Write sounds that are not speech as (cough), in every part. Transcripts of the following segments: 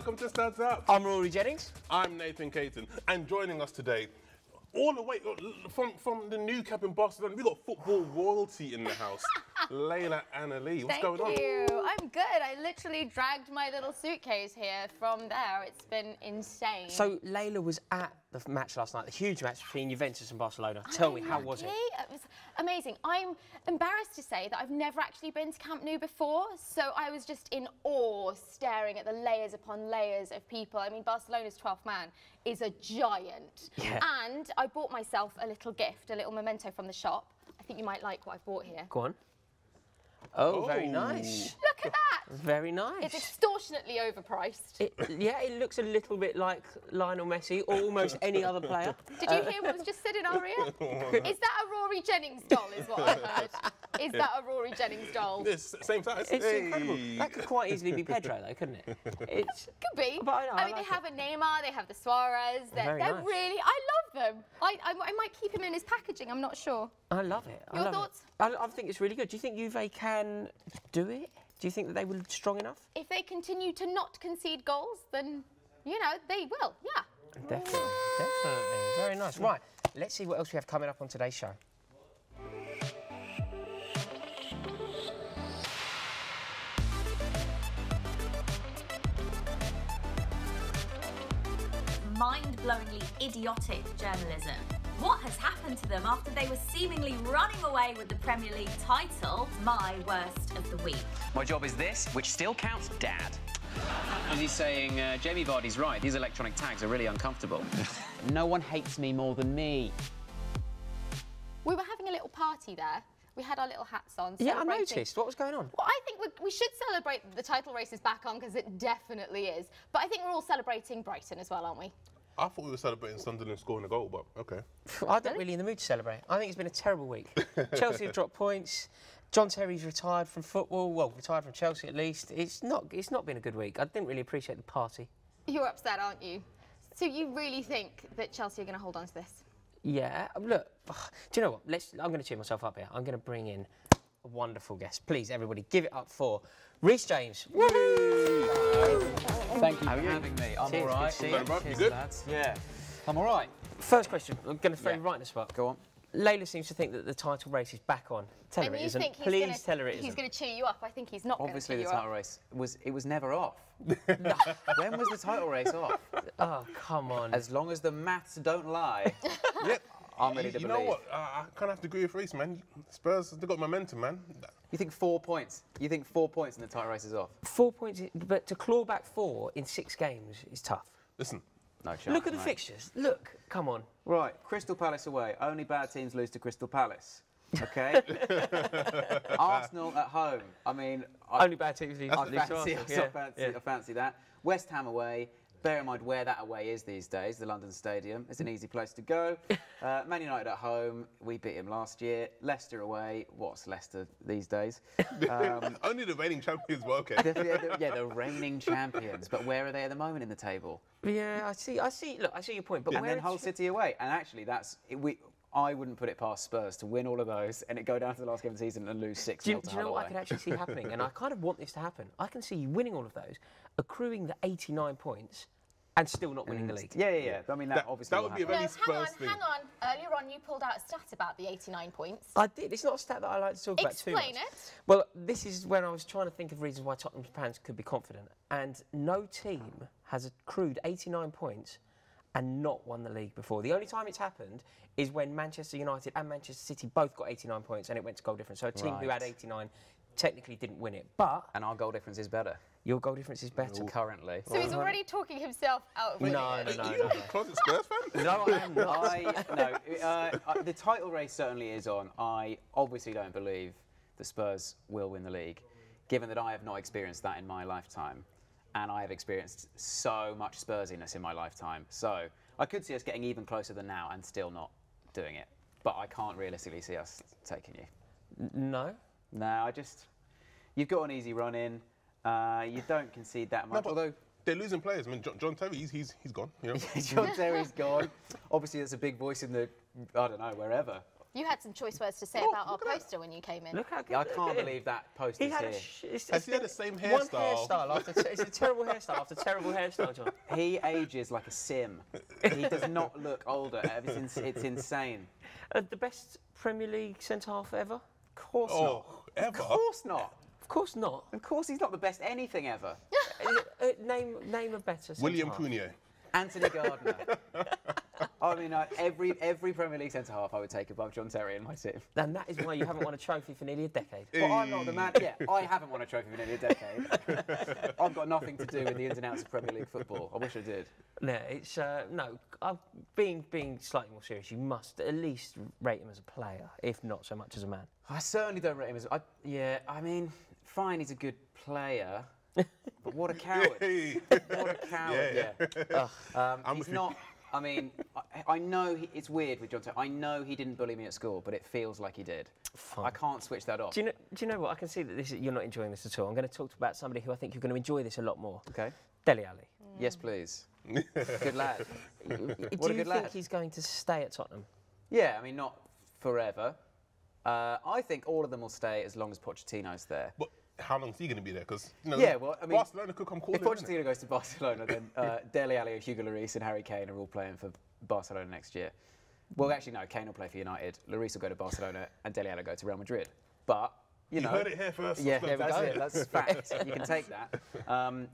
Welcome to Studs Up. I'm Rory Jennings. I'm Nathan Caton, and joining us today, all the way uh, from from the Nou Camp in Barcelona, we got football royalty in the house. (laughs) Layla Anna Lee, what's Thank going on? Thank you. I'm good. I literally dragged my little suitcase here from there. It's been insane. So Layla was at the match last night, the huge match between Juventus and Barcelona. Tell me, how was it? It was amazing. I'm embarrassed to say that I've never actually been to Camp Nou before, so I was just in awe staring at the layers upon layers of people. I mean, Barcelona's 12th man is a giant. Yeah. And I bought myself a little gift, a little memento from the shop. I think you might like what I've bought here. Go on. Oh, very Oh. nice. Look at that! (laughs) Very nice. It's extortionately overpriced. It, yeah, it looks a little bit like Lionel Messi or almost any other player. Did you hear what was just said in our ear? (laughs) Is that a Rory Jennings doll, is what I heard? Is that a Rory Jennings doll? (laughs) This same size. It's Hey. incredible. That could quite easily be Pedro, though, couldn't it? It's (laughs) Could be. But I know, I mean, like they have a Neymar, they have the Suarez. They're, Very they're nice. really, I love them. I, I, I might keep him in his packaging, I'm not sure. I love it. I Your love thoughts? It. I, I think it's really good. Do you think Juve can do it? Do you think that they will strong enough? If they continue to not concede goals, then, you know, they will, yeah. Definitely, definitely. Very nice. Right, let's see what else we have coming up on today's show. Mind-blowingly idiotic journalism. What has happened to them after they were seemingly running away with the Premier League title? My worst of the week. My job is this, which still counts dad. And he's saying, uh, Jamie Vardy's right, these electronic tags are really uncomfortable. (laughs) no one hates me more than me. We were having a little party there. We had our little hats on. Yeah, I noticed. What was going on? Well, I think we, we should celebrate the title race is back on because it definitely is. But I think we're all celebrating Brighton as well, aren't we? I thought we were celebrating Sunderland scoring a goal, but okay. (laughs) I'm not really in the mood to celebrate. I think it's been a terrible week. (laughs) Chelsea have dropped points. John Terry's retired from football. Well, retired from Chelsea at least. It's not. It's not been a good week. I didn't really appreciate the party. You're upset, aren't you? So you really think that Chelsea are going to hold on to this? Yeah. Look. (sighs) Do you know what? Let's. I'm going to cheer myself up here. I'm going to bring in a wonderful guest. Please, everybody, give it up for Rhys James. Thank you How for are you? having me. I'm Cheers, all right. good to see you. Very. You Cheers, good? lads. Yeah. I'm all right. First question. I'm going to throw Yeah. you right in the spot. Go on. Layla seems to think that the title race is back on. Tell her and it you isn't. think he's Please gonna, tell her it He's isn't. going to cheer you up. I think he's not Obviously, going the to cheer you title race was it was never off. (laughs) (laughs) when was the title race off? (laughs) Oh, come on. As long as the maths don't lie, Yep. I'm ready you, to you believe. know what? Uh, I kind of have to agree with Rhys, man. Spurs, They've got momentum, man. You think four points? You think four points and the title race is off? Four points, but to claw back four in six games is tough. Listen, No chance. Look at the mate. fixtures. Look, come on. Right, Crystal Palace away. Only bad teams lose to Crystal Palace. Okay. (laughs) Arsenal at home. I mean, I, Only bad teams lose I lose to fancy, Arsenal. I, fancy, yeah. I fancy that. West Ham away. Bear in mind where that away is these days, the London Stadium. It's an easy place to go. (laughs) Uh, Man United at home. We beat him last year. Leicester away. What's Leicester these days? (laughs) Um, only the reigning champions were okay. the- yeah, the, yeah, the reigning champions. But where are they at the moment in the table? Yeah, I see. I see. Look, I see your point. But and where then Hull City away. And actually, that's we. I wouldn't put it past Spurs to win all of those and it go down to the last game of the season and lose six. Do you, do you know what I away. could actually see happening? And I (laughs) kind of want this to happen. I can see you winning all of those, accruing the 89 points, and still not winning the league. Yeah, yeah, yeah. I mean, that, That- obviously that will would be a happen. very No, hang on, Spurs thing. hang on. Earlier on, you pulled out a stat about the 89 points. I did. It's not a stat that I like to talk about too much. Explain it. Well, this is when I was trying to think of reasons why Tottenham fans could be confident, and no team has accrued 89 points and not won the league before. The only time it's happened is when Manchester United and Manchester City both got 89 points and it went to goal difference. So a team who had 89 technically didn't win it, but And our goal difference is better your goal difference is better. currently. So he's already talking himself out of No, winning no, it. no, Are no, you no. a closet Spurs fan? (laughs) No, I am not. I no. Uh, uh, the title race certainly is on. I obviously don't believe the Spurs will win the league, given that I have not experienced that in my lifetime, and I have experienced so much Spursiness in my lifetime. So I could see us getting even closer than now and still not doing it. But I can't realistically see us taking you. No. No, I just you've got an easy run in. Uh, you don't concede that much. but although they're losing players. I mean, John, John Terry, he's, he's, he's gone. You know? (laughs) John Terry's gone. Obviously, that's a big voice in the, I don't know, wherever. You had some choice words to say Oh, about our look at that. poster when you came in. Look how good. I can't believe that poster. He had here. a. Sh- it's, Has it's he had the same hairstyle? One hairstyle? hairstyle after. T- it's a terrible hairstyle after terrible hairstyle, John. (laughs) He ages like a sim. he does not look older. It's, ins- it's insane. Uh, the best Premier League centre half ever? Of course Oh, not. ever? Of course not. Of course not. Of course he's not the best anything ever. (laughs) Uh, uh, name name a better. William centre-half. Punier. Anthony Gardner. (laughs) I mean, uh, every every Premier League centre half I would take above John Terry in my team. And that is why you haven't won a trophy for nearly a decade. Well, I'm not the man. Yeah, I haven't won a trophy for nearly a decade. (laughs) I've got nothing to do with the ins and outs of Premier League football. I wish I did. No, it's uh, no. Uh, being being slightly more serious, you must at least rate him as a player, if not so much as a man. I certainly don't rate him as. I, yeah, I mean, fine, he's a good player, (laughs) but what a coward! What a coward! (laughs) Yeah, Yeah. Um, I'm he's with you. not. I mean, I, I know he, it's weird with John Terry. I know he didn't bully me at school, but it feels like he did. I can't switch that off. Do you know? Do you know what? I can see that this is, you're not enjoying this at all. I'm going to talk about somebody who I think you're going to enjoy this a lot more. Okay. Dele Alli. Yes, please. (laughs) good lad. Do (laughs) What a you good think he's going to stay at Tottenham? Yeah, I mean, not forever. Uh, I think all of them will stay as long as Pochettino's there. But how long is he going to be there? Because you know, Yeah, well, I mean, Barcelona could come calling. If Pochettino goes to Barcelona, then (laughs) uh, Dele Alli, Hugo Lloris, and Harry Kane are all playing for Barcelona next year. Well, actually, no. Kane will play for United. Lloris will go to Barcelona, and Dele Alli will go to Real Madrid. But you, You know, heard it here first. Yeah, There we that's go. it. That's fact. (laughs) you can take that. Um,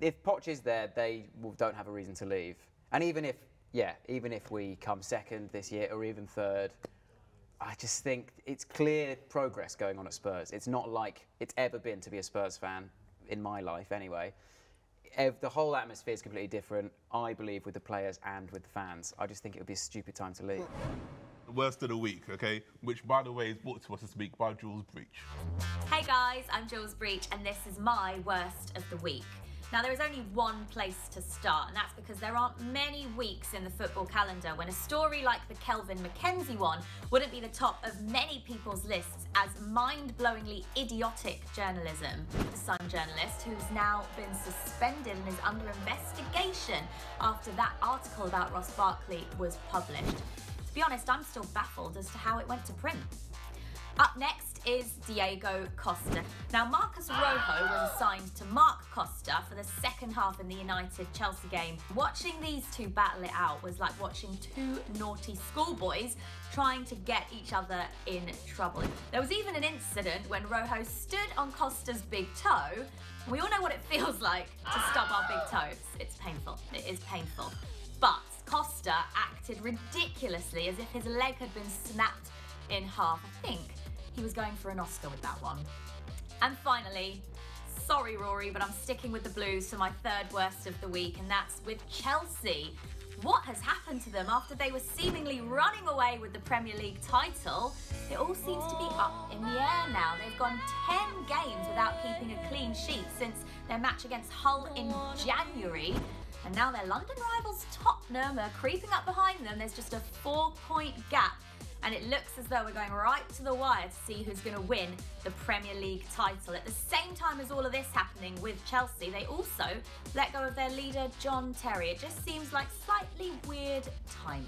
if Poch is there, they will, don't have a reason to leave. And even if, yeah, even if we come second this year or even third, I just think it's clear progress going on at Spurs. It's not like it's ever been to be a Spurs fan in my life, anyway. Ev- the whole atmosphere is completely different. I believe with the players and with the fans. I just think it would be a stupid time to leave. Worst of the week, okay? Which, by the way, is brought to us this week by Jules Breach. Hey guys, I'm Jules Breach, and this is my worst of the week. Now, there is only one place to start, and that's because there aren't many weeks in the football calendar when a story like the Kelvin MacKenzie one wouldn't be the top of many people's lists as mind blowingly idiotic journalism. The Sun journalist, who's now been suspended and is under investigation after that article about Ross Barkley was published. To be honest, I'm still baffled as to how it went to print. Up next is Diego Costa. Now, Marcus Rojo was assigned to Mark Costa for the second half in the United Chelsea game. Watching these two battle it out was like watching two naughty schoolboys trying to get each other in trouble. There was even an incident when Rojo stood on Costa's big toe. We all know what it (laughs) feels like to stub our big toes. It's painful. It is painful. But Costa acted ridiculously as if his leg had been snapped in half. I think he was going for an Oscar with that one. And finally, sorry Rory, but I'm sticking with the Blues for my third worst of the week, and that's with Chelsea. What has happened to them after they were seemingly running away with the Premier League title? It all seems to be up in the air now. They've gone 10 games without keeping a clean sheet since their match against Hull in January. And now their London rivals Tottenham are creeping up behind them. There's just a four point gap and it looks as though we're going right to the wire to see who's going to win the Premier League title. At the same time as all of this happening with Chelsea, they also let go of their leader, John Terry. It just seems like slightly weird timing.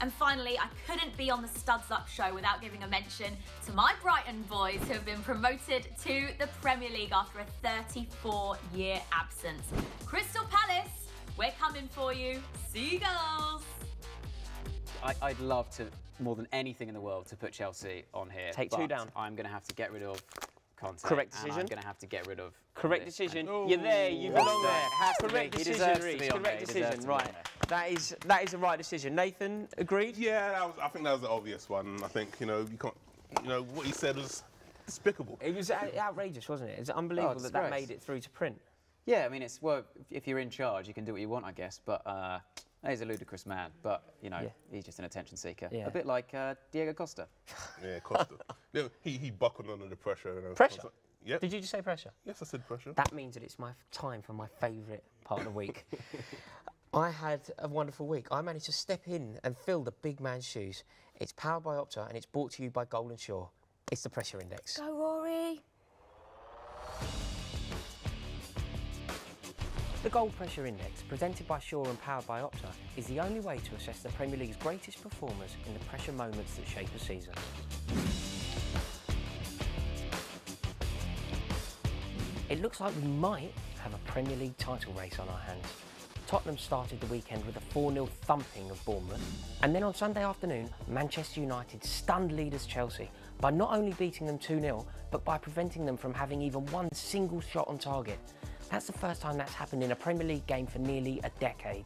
And finally, I couldn't be on the Studs Up show without giving a mention to my Brighton boys who have been promoted to the Premier League after a 34 year absence. Crystal Palace, we're coming for you. Seagulls! I, I'd love to, more than anything in the world, to put Chelsea on here. Take two down. I'm going to have to get rid of Conte. Correct And I'm going to have to get rid of. Correct this. decision. Oh. You're there. You belong done. there. It has to be. Correct He decision, deserves to Rhys. be on Correct there. Decision. to Right. That is that is the right decision. Nathan agreed. Yeah, that was, I think that was the obvious one. I think you know you can't. You know what he said was despicable. It was outrageous, wasn't it? It's unbelievable that that made it through to print. Yeah, I mean, it's well, if- if you're in charge, you can do what you want, I guess. But uh, he's a ludicrous man. But you know, Yeah. he's just an attention seeker. Yeah. A bit like uh, Diego Costa. (laughs) Yeah, Costa. yeah, he he buckled under the pressure. You know. Pressure? Yep. Did you just say pressure? Yes, I said pressure. That means that it's my time for my favourite part of the week. (laughs) I had a wonderful week. I managed to step in and fill the big man's shoes. It's powered by Opta and it's brought to you by Golden Shore. It's the pressure index. Go, Rory. The Goal Pressure Index, presented by Shaw and powered by Opta, is the only way to assess the Premier League's greatest performers in the pressure moments that shape a season. It looks like we might have a Premier League title race on our hands. Tottenham started the weekend with a 4 0 thumping of Bournemouth. And then on Sunday afternoon, Manchester United stunned leaders Chelsea by not only beating them 2 0, but by preventing them from having even one single shot on target. That's the first time that's happened in a Premier League game for nearly a decade.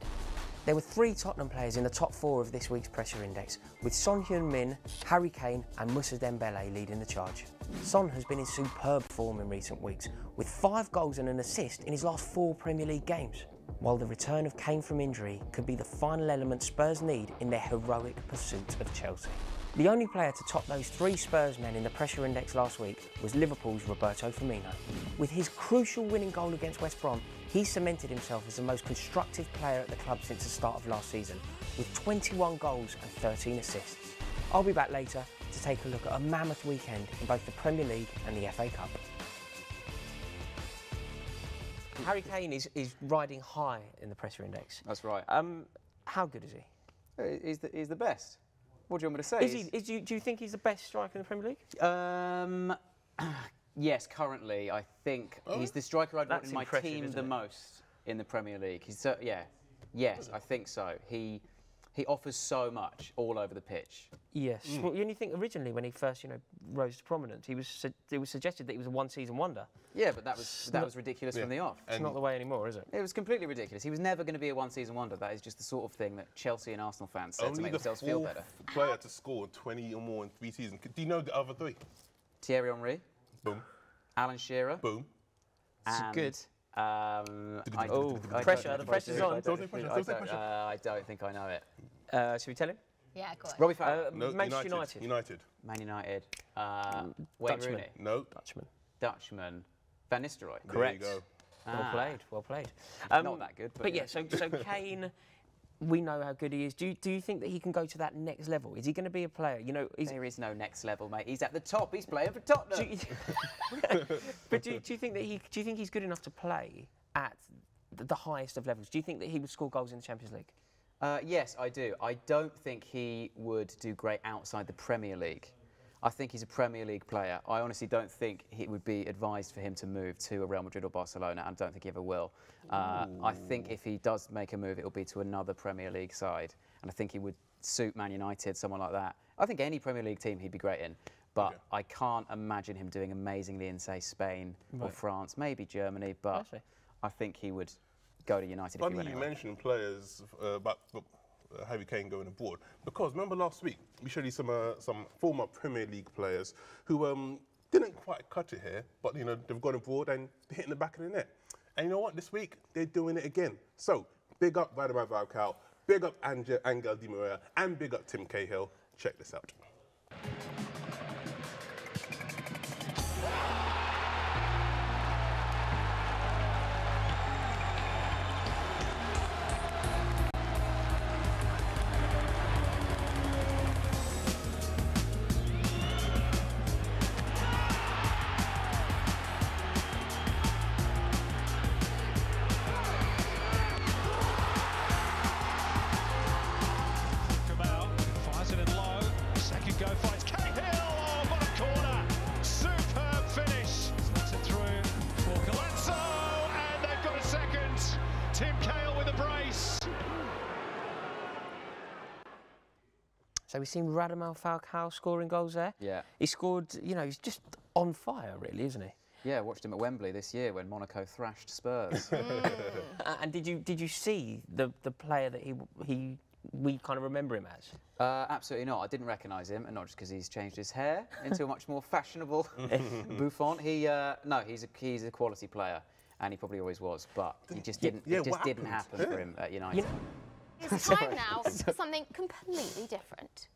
There were three Tottenham players in the top four of this week's pressure index, with Son Heung-min, Harry Kane and Moussa Dembele leading the charge. Son has been in superb form in recent weeks, with five goals and an assist in his last four Premier League games. While the return of Kane from injury could be the final element Spurs need in their heroic pursuit of Chelsea. The only player to top those three Spurs men in the pressure index last week was Liverpool's Roberto Firmino. With his crucial winning goal against West Brom, he cemented himself as the most constructive player at the club since the start of last season, with 21 goals and 13 assists. I'll be back later to take a look at a mammoth weekend in both the Premier League and the FA Cup. Harry Kane is, is riding high in the pressure index. That's right. Um, how good is he? He's the, he's the best. What do you want me to say? Is he is, do, you, do you think he's the best striker in the Premier League? Um, (clears throat) yes, currently I think he's the striker I'd want in my team the it? most in the Premier League. He's so, yeah, yes, I think so. He he offers so much all over the pitch. Yes. Well, you only think originally when he first, you know, rose to prominence, he was su- it was suggested that he was a one-season wonder. Yeah, but that was that was ridiculous from the off. It's not the way anymore, is it? It was completely ridiculous. He was never going to be a one-season wonder. That is just the sort of thing that Chelsea and Arsenal fans said to Only make the themselves feel fourth better. player to score 20 or more in three seasons. Do you know the other three? Thierry Henry, Boom, Alan Shearer, boom. and, good. Um, I- Oh, I pressure, the pressure's I on. don't- Don't say pressure, don't say pressure. uh, I don't think I know it. Uh, should we tell him? Yeah, go on. Robbie Fowler, Uh, No, Manchester United. United. United. Man United, uh, Wayne Dutchman. Rooney, No. Dutchman. Dutchman, Van Nistelrooy. Correct. There you go. Well Ah. played. Well played. Um, Not that good, but But yeah. yeah, so so (laughs) Kane. We know how good he is. Do you, do you think that he can go to that next level? Is he going to be a player? You know, is, There is no next level, mate. He's at the top. He's playing for Tottenham. do you, (laughs) but do, you- do you think that he do you think he's good enough to play at the, the highest of levels? Do you think that he would score goals in the Champions League? Uh, yes, I do. I don't think he would do great outside the Premier League. I think he's a Premier League player. I honestly don't think it would be advised for him to move to a Real Madrid or Barcelona, and I don't think he ever will. Uh, I think if he does make a move, it will be to another Premier League side, and I think he would suit Man United, someone like that. I think any Premier League team he'd be great in, but Okay. I can't imagine him doing amazingly in, say, Spain or France, maybe Germany, but see. I think he would go to United Funny you anywhere. mentioned players uh, about uh, Harry Kane going abroad because remember last week we showed you some uh, some former Premier League players who um, didn't quite cut it here, but you know they've gone abroad and hitting the back of the net. And you know what? This week they're doing it again. So big up Vladimir Valkal, big up Ange- Angel Di Maria, and big up Tim Cahill. Check this out. So we've seen Radamel Falcao scoring goals there. Yeah. He scored. You know, he's just on fire, really, isn't he? Yeah, I watched him at Wembley this year when Monaco thrashed Spurs. (laughs) Uh, and did you did you see the the player that he he we kind of remember him as? uh, absolutely not. I didn't recognise him, and not just because he's changed his hair into a much more fashionable (laughs) bouffant. He uh, no, he's a he's a quality player, and he probably always was. But he just didn't. yeah, it just didn't happened? happen for him at United. It's time now for something completely different.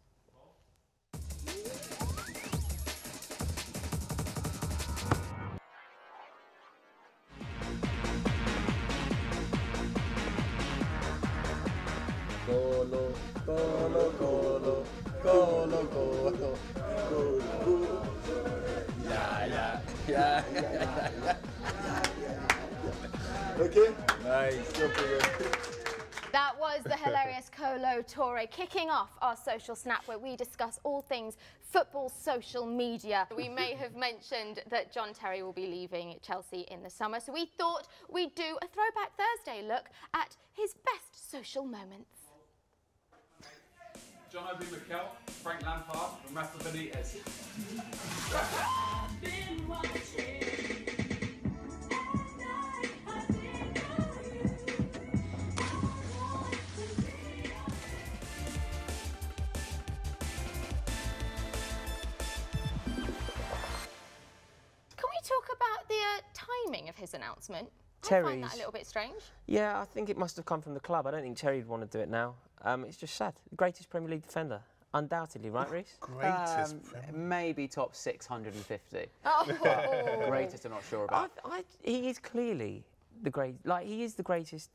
Colo, colo, colo, colo, colo, colo. That was the (laughs) hilarious Kolo Touré kicking off our social snap where we discuss all things football social media. We may have mentioned that John Terry will be leaving Chelsea in the summer, so we thought we'd do a Throwback Thursday look at his best social moments. John Obi Mikel, Frank Lampard, and Rafa Benitez. The uh, timing of his announcement? I find that Terry's- a little bit strange. Yeah, I think it must have come from the club. I don't think Terry would want to do it now. Um, it's just sad. Greatest Premier League defender, undoubtedly, right, (laughs) Rhys? Greatest. Um, maybe top 650. (laughs) Oh. Greatest, I'm not sure I, about. I, he is clearly the great. Like he is the greatest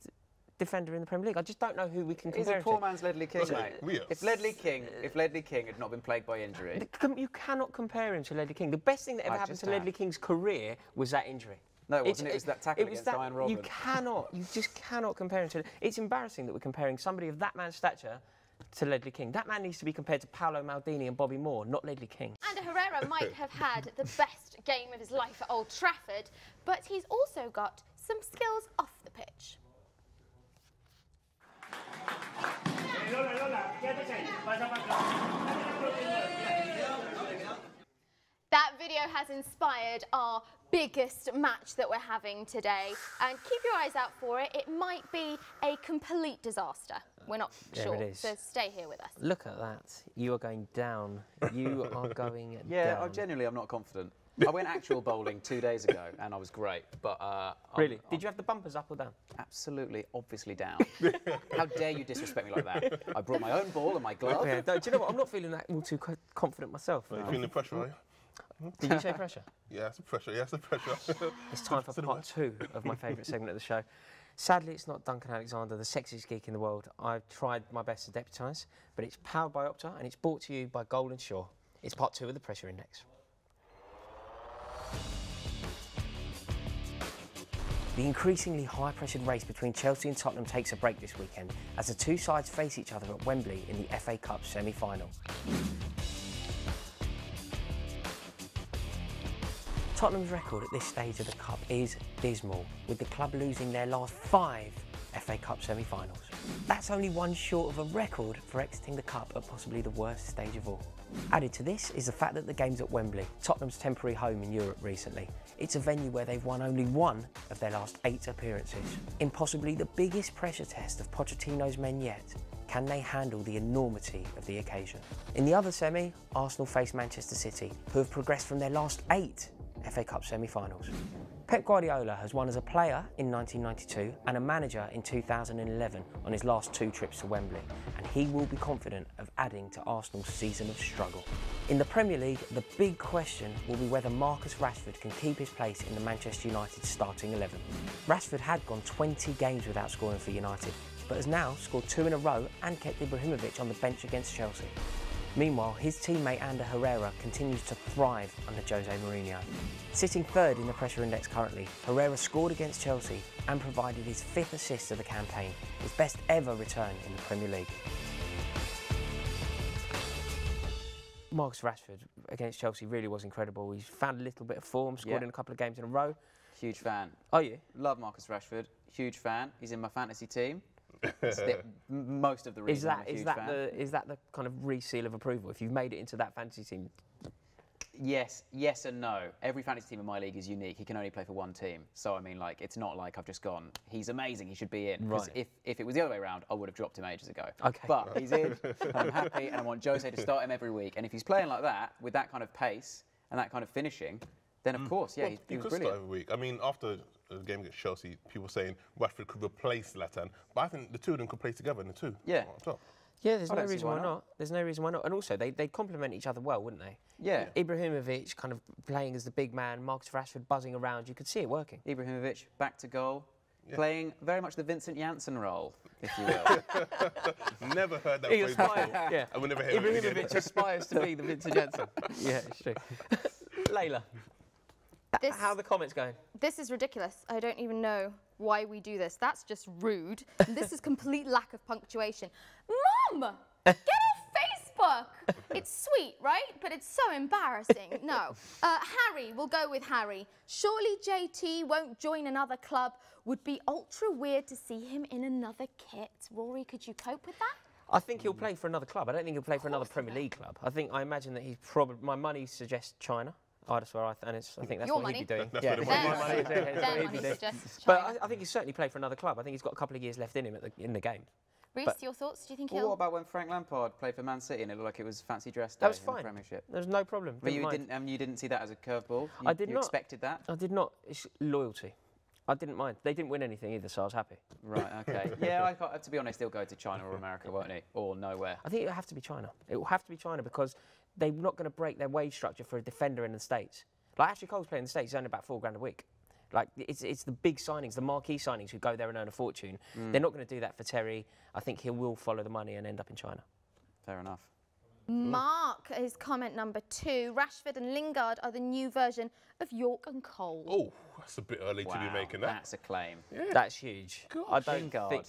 defender in the Premier League. I just don't know who we can He's compare a poor to. man's Ledley King, Okay, mate. we If Ledley King, if Ledley King had not been plagued by injury, You cannot compare him to Ledley King. The best thing that ever I happened just to Ledley. King's career was that injury. No, it wasn't. It was that tackle it was against that- Ian You cannot, you just cannot compare him to. It's embarrassing that we're comparing somebody of that man's stature to Ledley King. That man needs to be compared to Paolo Maldini and Bobby Moore, not Ledley King. And Herrera might have had the best game of his life at Old Trafford, but he's also got some skills off the pitch. That video has inspired our biggest match that we're having today. And keep your eyes out for it. It might be a complete disaster. We're not There sure. it is. So stay here with us. Look at that. You are going down. You are (laughs) going yeah, down. I genuinely, I'm not confident. I went actual bowling two days ago, and I was great. But uh, I'm- Really? I'm Did you have the bumpers up or down? absolutely, obviously down. How dare you disrespect me like that? I brought my own ball and my glove. Yeah, do you know what? I'm not feeling that all too confident myself. Are you feeling the pressure, are you? Did you say pressure? Yeah, it's the pressure. Yeah, it's the pressure. It's time for (laughs) part two of my favourite segment of the show. Sadly, it's not Duncan Alexander, the sexiest geek in the world. I've tried my best to deputise, but it's powered by Opta and it's brought to you by Golden Shore. It's part two of the Pressure Index. The increasingly high pressured race between Chelsea and Tottenham takes a break this weekend as the two sides face each other at Wembley in the FA Cup semi final. Tottenham's record at this stage of the Cup is dismal, with the club losing their last five FA Cup semi finals. That's only one short of a record for exiting the Cup at possibly the worst stage of all. Added to this is the fact that the game's at Wembley, Tottenham's temporary home in Europe recently. It's a venue where they've won only one of their last eight appearances. In possibly the biggest pressure test of Pochettino's men yet, can they handle the enormity of the occasion? In the other semi, Arsenal face Manchester City, who have progressed from their last eight FA Cup semi-finals. Pep Guardiola has won as a player in 1992 and a manager in 2011 on his last two trips to Wembley, and he will be confident of adding to Arsenal's season of struggle. In the Premier League, the big question will be whether Marcus Rashford can keep his place in the Manchester United starting 11. Rashford had gone 20 games without scoring for United, but has now scored two in a row and kept Ibrahimovic on the bench against Chelsea. Meanwhile, his teammate Ander Herrera continues to thrive under Jose Mourinho. Sitting third in the pressure index currently, Herrera scored against Chelsea and provided his fifth assist of the campaign, his best ever return in the Premier League. Marcus Rashford against Chelsea really was incredible. He's found a little bit of form, scored Yeah. in a couple of games in a row. Huge fan. Are you? Love Marcus Rashford. Huge fan. He's in my fantasy team. The, (laughs) most of the reason. Is I'm that a is that fan. the is that the kind of reseal of approval? If you've made it into that fantasy team, Yes, yes and no. Every fantasy team in my league is unique. He can only play for one team. So I mean, like, it's not like I've just gone. He's amazing. He should be in. Right. If if it was the other way around, I would have dropped him ages ago. Okay. But he's in, I'm happy, and I want Jose to start him every week. And if he's playing like that, with that kind of pace and that kind of finishing, then of mm. course, yeah, Well, he, he he was could brilliant. start every week. I mean, after the game against Chelsea, people saying Rashford could replace Zlatan, but I think the two of them could play together in the two. Yeah. on top. yeah, there's I no reason why why not. not. There's no reason why not. And also, they they complement each other well, wouldn't they? Yeah. Ibrahimovic kind of playing as the big man, Marcus Rashford buzzing around. You could see it working. Ibrahimovic back to goal, playing very much the Vincent Janssen role, if you will. (laughs) Never heard that He phrase aspires, before. yeah. I will never hear it again. Ibrahimovic aspires to be the Vincent Janssen. (laughs) yeah, it's true. (laughs) Layla, This, how are the comments going? this is ridiculous. I don't even know why we do this. That's just rude. (laughs) This is complete lack of punctuation. Mum, get off (laughs) Facebook. It's sweet, right? But it's so embarrassing. (laughs) No. Uh, Harry, we'll go with Harry. Surely JT won't join another club. Would be ultra weird to see him in another kit. Rory, could you cope with that? I think he'll play for another club. I don't think he'll play for another Premier League club. I think I imagine that he's probably my money suggests China. I just swear, I th- and it's, I think that's Your what he'd be doing. That's Yeah, where the their money money is. is. Yeah, Their money suggests But I, I think he'll certainly played for another club. I think he's got a couple of years left in him at the, in the game. Rhys, But- your thoughts? Do you think Well, he'll? what about when Frank Lampard played for Man City and it looked like it was fancy dress day That was in the fine. Premiership? was no problem. But you mind. didn't, um, you didn't see that as a curveball. I did you not. expected that, I did not. It's loyalty. I didn't mind. They didn't win anything either, so I was happy. right? Okay. (laughs) yeah, I, can't- to be honest, he'll go to China or America, won't he? Or nowhere. I think it'll have to be China. It will have to be China because they're not going to break their wage structure for a defender in the States. Like Ashley Cole's playing in the States, he's only about four grand a week. Like it's, it's the big signings, the marquee signings who go there and earn a fortune. Mm. They're not going to do that for Terry. I think he will follow the money and end up in China. Fair enough. Mark is comment number two. Rashford and Lingard are the new version of Yorke and Cole. Oh, that's a bit early to be making that. That's a claim. Yeah. That's huge. I don't Lingard. think.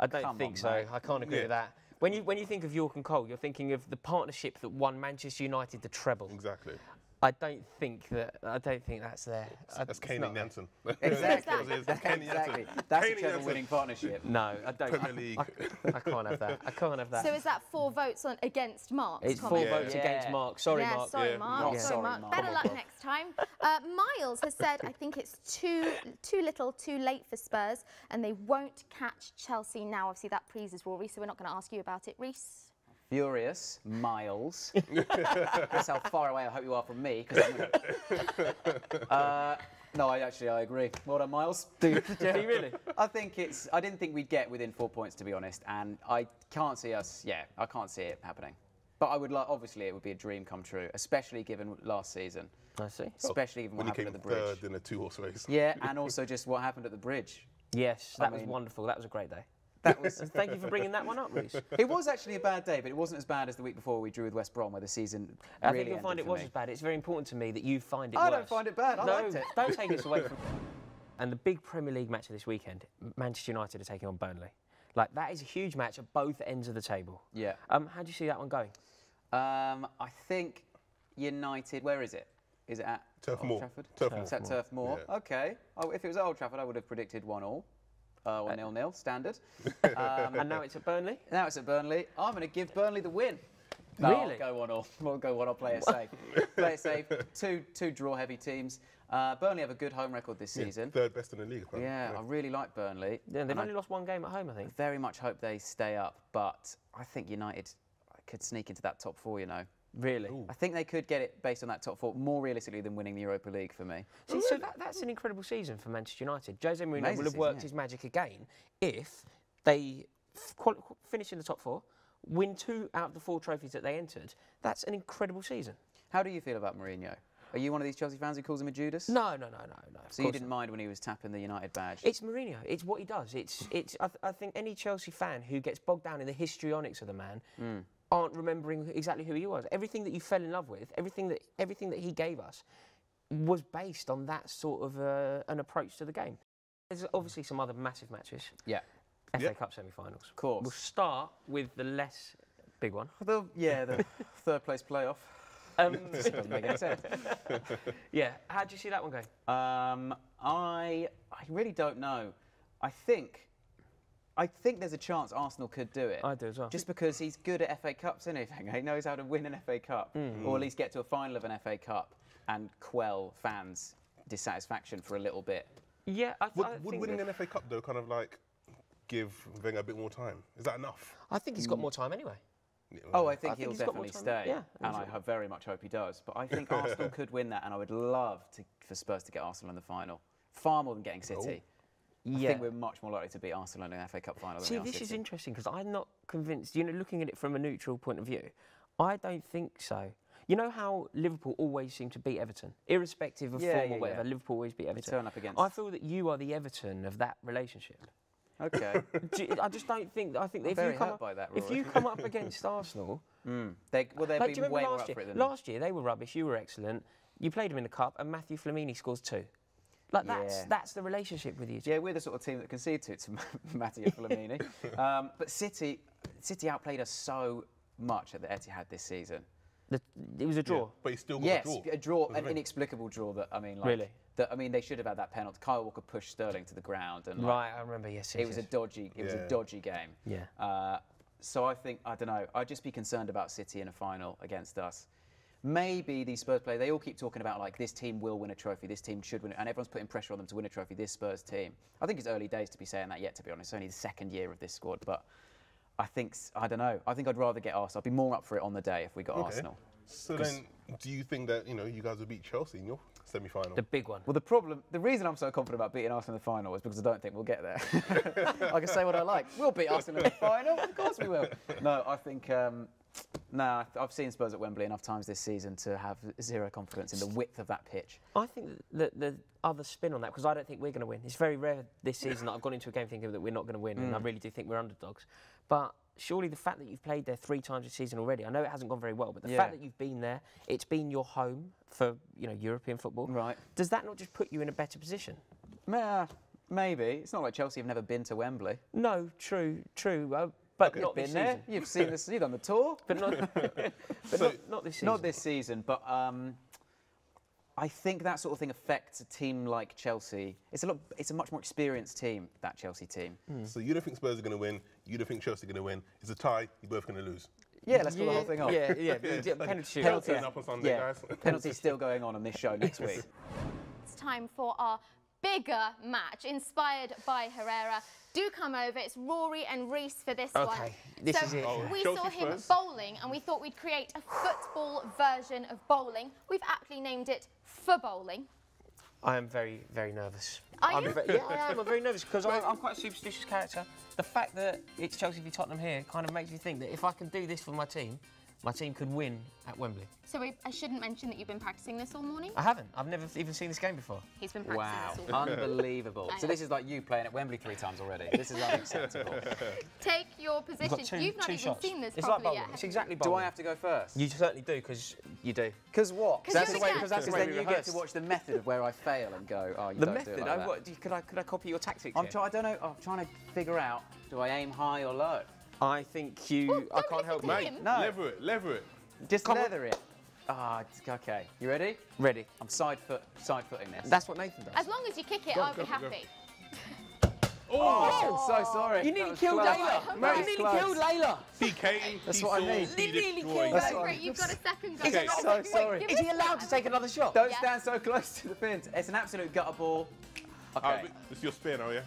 I don't Come think on, so. mate. I can't agree Yeah. with that. When you when you think of Yorke and Cole, you're thinking of the partnership that won Manchester United the treble. Exactly. I don't think that. I don't think that's there. I- That's Kane and there. Janssen. (laughs) Exactly. That's what. Kane exactly. That's Kane a and winning partnership. No, I don't. Premier I- League. I, I can't have that. I can't have that. So is that four votes on against Mark? it's four? Yeah. votes against Mark. Sorry, yeah, Mark. sorry, Yeah. Mark. Not sorry, sorry, Mark. Mark. Better luck next time. Uh, Miles has said, I think it's too too little, too late for Spurs, and they won't catch Chelsea now. Obviously, that pleases Rory, so we're not going to ask you about it, Rhys. Furious, Miles. (laughs) That's how far away I hope you are from me. 'cause I'm- (laughs) uh, no, I actually I agree. Well done, Miles. (laughs) Do you really? I think it's. I didn't think we'd get within four points, to be honest, and I can't see us. Yeah, I can't see it happening. But I would like. Obviously, it would be a dream come true, especially given last season, I see. especially given When what he happened came at the bridge. third in a two-horse race. Yeah, and also just what happened at the bridge. Yes, I that was mean- wonderful. That was a great day. That was. Thank you for bringing that one up, Rhys. (laughs) It was actually a bad day, but it wasn't as bad as the week before we drew with West Brom, where the season really. I really think you'll find it was me. as bad. It's very important to me that you find it I worse. don't find it bad. I no, liked it. don't take this away (laughs) from. Me. And the big Premier League match of this weekend, Manchester United are taking on Burnley. Like that is a huge match at both ends of the table. Yeah. Um, how do you see that one going? Um, I think United. Where is it? Is it at Turf Old Moor. Trafford? Turf It's at Turf Moor. Yeah. Okay. Oh, if it was at Old Trafford, I would have predicted one all. Uh, or nil nil, standard. (laughs) Um, and now it's at Burnley. now it's at Burnley. I'm going to give Burnley the win. No, Really? I'll go one all. (laughs) We'll go one all. Play it safe. play it safe. Two two draw heavy teams. Uh, Burnley have a good home record this Yeah, season. Third best in the league. apparently. Yeah, I really like Burnley. Yeah, they've and I only lost one game at home, I think. very much hope they stay up, but I think United could sneak into that top four. You know. Really. I think they could get it based on that top four more realistically than winning the Europa League for me. See, so that, that's an incredible season for Manchester United. Jose Mourinho Amazing will have season, worked yeah. his magic again if they quali- finish in the top four, win two out of the four trophies that they entered. That's an incredible season. How do you feel about Mourinho? Are you one of these Chelsea fans who calls him a Judas? No, no, no, no, no. So you didn't not. mind when he was tapping the United badge? It's Mourinho. It's what he does. It's, it's. I, th- I think any Chelsea fan who gets bogged down in the histrionics of the man Mm. Aren't remembering exactly who he was. Everything that you fell in love with, everything that everything that he gave us, was based on that sort of uh, an approach to the game. There's obviously some other massive matches. yeah. FA Yeah. Cup semi-finals. Of course. We'll start with the less big one. The, yeah, the (laughs) third place playoff. Um, (laughs) Doesn't make any sense. (laughs) yeah. How do you see that one going? Um, I, I really don't know. I think, I think there's a chance Arsenal could do it. I do as well. Just because he's good at FA Cups and (laughs) everything. He knows how to win an FA Cup, mm. or at least get to a final of an FA Cup and quell fans' dissatisfaction for a little bit. Yeah, I, th- Would, I would winning that- an FA Cup though kind of like give Wenger a bit more time? Is that enough? I think he's got mm. more time anyway. Yeah, Oh, I think think he'll he's got more definitely stay. Yeah, and I sure. ho- very much hope he does. But I think (laughs) Arsenal could win that, and I would love to, for Spurs to get Arsenal in the final. Far more than getting oh. City. I Yeah. think we're much more likely to beat Arsenal in an FA Cup final See, this is interesting because I'm not convinced. You know, looking at it from a neutral point of view, I don't think so. You know how Liverpool always seem to beat Everton, irrespective of Yeah, form yeah, or whatever. yeah. Liverpool always beat Everton. turn up against- I feel that you are the Everton of that relationship. Okay. (laughs) Do you- I just don't think. I think if you come up, by that, if you come up (laughs) against Arsenal, mm. they, well, they've like, been way more up year? for it than Last year they were rubbish. You were excellent. You played them in the cup, and Matthew Flamini scores two. Like that's Yeah. that's the relationship with you. Yeah, we're the sort of team that concede to, to (laughs) Matteo Flamini. (laughs) um, but City, City outplayed us so much at the Etihad this season. The, it was a draw. But he still got Yes, a draw. a draw, That's an thing. inexplicable draw that I mean, like, Really? That I mean, they should have had that penalty. Kyle Walker pushed Sterling to the ground, and like, Right, I remember. Yes, it yes, was a dodgy, it was a dodgy game. Yeah. Uh, so I think I don't know. I'd just be concerned about City in a final against us. Maybe these Spurs players, they all keep talking about like this team will win a trophy, this team should win, it, and everyone's putting pressure on them to win a trophy. This Spurs team. I think it's early days to be saying that yet. To be honest, it's only the second year of this squad, but I think s- I don't know. I think I'd rather get Arsenal. I'd be more up for it on the day if we got Okay. Arsenal. So then, do you think that you know you guys will beat Chelsea in your semi-final? the big one. Well, the problem, the reason I'm so confident about beating Arsenal in the final is because I don't think we'll get there. (laughs) I can say what I like. We'll beat Arsenal in the final. Of course we will. No, I think. Um, no, I've- seen Spurs at Wembley enough times this season to have zero confidence in the width of that pitch. I think that the, the other spin on that, because I don't think we're going to win. It's very rare this season that I've gone into a game thinking that we're not going to win, and I really do think we're underdogs. But surely the fact that you've played there three times this season already, I know it hasn't gone very well, but the Yeah. fact that you've been there, it's been your home for you know European football. Right. Does that not just put you in a better position? Nah, maybe. It's not like Chelsea have never been to Wembley. No, true, true, uh, but You've not been this there. season. You've seen this. You've done the tour. But not, (laughs) but not, not this season. Not this season, but um, I think that sort of thing affects a team like Chelsea. It's a lot. It's a much more experienced team. That Chelsea team. So you don't think Spurs are going to win? You don't think Chelsea are going to win? It's a tie. You're both going to lose. Yeah, let's call the whole thing off. Yeah, yeah, (laughs) yeah, penalty shootout. Penalty. Turn up on Sunday, yeah. guys. (laughs) Penalty's still going on on this show next week. It's time for our bigger match, inspired by Herrera. Do come over. It's Rory and Rhys for this one. Okay, this so is it. Oh, we Chelsea saw him Spurs. bowling, and we thought we'd create a football version of bowling. We've aptly named it for bowling. I am very, very nervous. Are I'm you? ve- yeah, I am. I'm very nervous because I'm, I'm quite a superstitious character. The fact that it's Chelsea v Tottenham here kind of makes me think that if I can do this for my team, my team could win at Wembley. So we, I shouldn't mention that you've been practicing this all morning. I haven't. I've never even seen this game before. He's been practicing Wow, this all morning. unbelievable. So this is like you playing at Wembley three times already. This is unacceptable. (laughs) Take your position. You've two, You've not even shots. seen this it's like properly bowling. yet. It's have exactly Do. I have to go first? You certainly do because you do. Because what? 'Cause that's the the way. Because That's the way then you get to watch the method of where I fail and go, oh, you The don't method. do it I, oh, that. what, could I could I copy your tactics? I'm here? try, I don't know. I'm trying to figure out. Do I aim high or low? I think you. Ooh, I don't can't help listen you. him. No. Lever it, lever it. Just Come on. leather it. Ah, it's- okay. You ready? Ready. I'm side foot, side footing this. That's what Nathan does. As long as you kick it, Go, I'll go, be go. happy. oh, so sorry. you That nearly was killed close. Layla. That You was nearly close. killed Layla. He came. That's he what I saw, mean. He He nearly killed That's Go what for I it. You've got a second go. Okay. So for it. sorry. Give Is he allowed to take another shot? Don't Yeah. stand so close to the pins. It's an absolute gutter ball. Okay. Uh, it's your spin, oh yeah.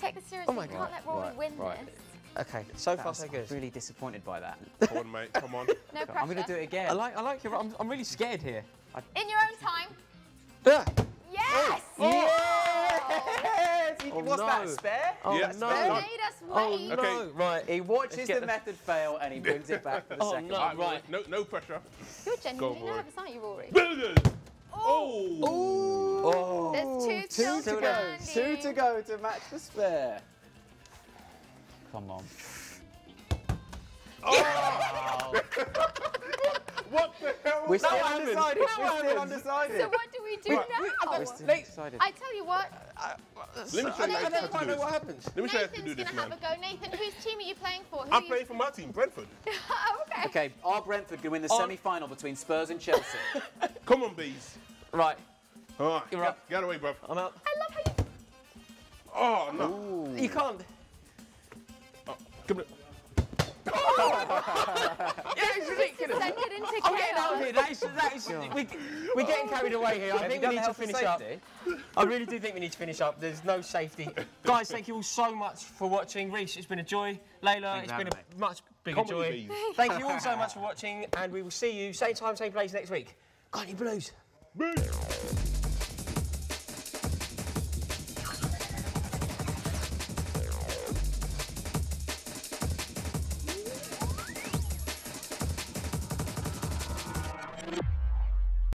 Take this seriously. Oh my you can't God. let Rory Right, win right. this. Okay, so far That's- so I'm good. really disappointed by that. Come on, mate. Come on. (laughs) No pressure. I'm going to do it again. I again. like, I like your. I'm, I'm really scared here. In your own time. Ah! Yes! Yes! He- Oh, What's no. that, spare? Oh Yeah, no! spare. You Oh, made us Oh wait. no! Okay. Right. He watches the the- method fail and he brings it back for the (laughs) Oh, second no. time. Right. No, no pressure. You're genuinely Rory. nervous, aren't you, Rory? Oh. Oh. There's two Two to go. standing. Two to go to match the spare. Come on. Oh! (laughs) What the hell? We're still undecided. What We're still undecided. So what do we do Right. now? We're still undecided. I tell you what, uh, Let me show you I how don't you have to do know this. what happens. Let me show you how to do Nathan's gonna have a go. Nathan, whose team are you playing for? Who I'm you- playing for my team, Brentford. (laughs) oh, okay. Okay, are Brentford going to win the semi-final between Spurs and Chelsea? (laughs) Come on, bees. Right. All right. You're up. Get away, bruv. I'm out. I love how you. Oh, no. You can't. Come here. (laughs) Yeah, it's ridiculous. Descended into I'm getting out of here. That is, that is, we, we're getting carried away here. I Have think we need to finish up. I really do think we need to finish up. There's no safety. Guys, thank you all so much for watching. Rhys, it's been a joy. Layla, it's been having a much bigger Comedy joy. bees. (laughs) Thank you all so much for watching, and we will see you same time, same place next week. Got any blues? Bees.